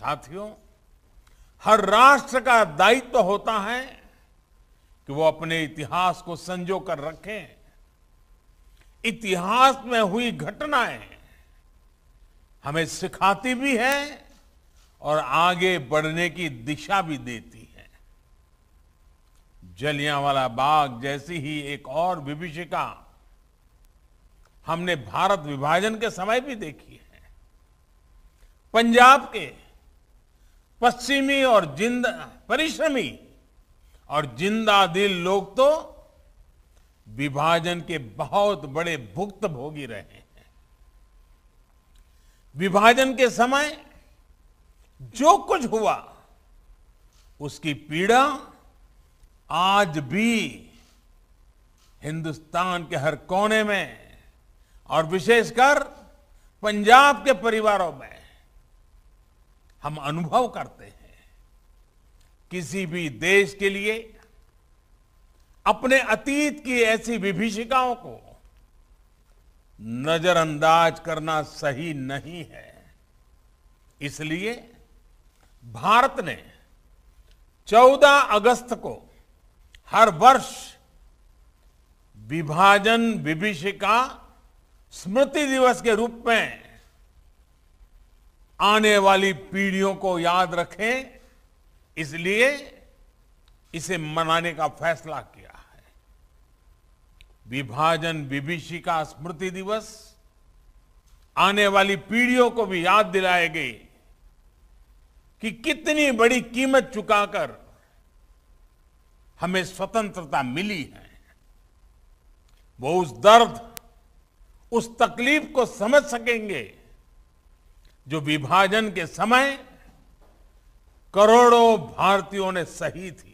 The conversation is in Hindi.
साथियों, हर राष्ट्र का दायित्व तो होता है कि वो अपने इतिहास को संजो कर रखे। इतिहास में हुई घटनाएँ हमें सिखाती भी है और आगे बढ़ने की दिशा भी देती है। जलियांवाला बाग जैसी ही एक और विभीषिका हमने भारत विभाजन के समय भी देखी है। पंजाब के पश्चिमी और जिंद परिश्रमी। और ज़िंदा दिल लोग तो विभाजन के बहुत बड़े भुक्त भोगी रहे हैं। विभाजन के समय जो कुछ हुआ, उसकी पीड़ा आज भी हिंदुस्तान के हर कोने में, और विशेषकर पंजाब के परिवारों में। हम अनुभव करते हैं। किसी भी देश के लिए, अपने अतीत की ऐसी विभीषिकाओं को नजरअंदाज करना सही नहीं है। इसलिए भारत ने 14 अगस्त को हर वर्ष विभाजन विभीषिका स्मृति दिवस के रूप में आने वाली पीढ़ियों को याद रखें, इसलिए इसे मनाने का फैसला किया है। विभाजन विभीषिका स्मृति दिवस आने वाली पीढ़ियों को भी याद दिलाएगी कि कितनी बड़ी कीमत चुकाकर हमें स्वतंत्रता मिली है। वो उस दर्द, उस तकलीफ़ को समझ सकेंगे जो विभाजन के समय करोड़ों भारतीयों ने सही थी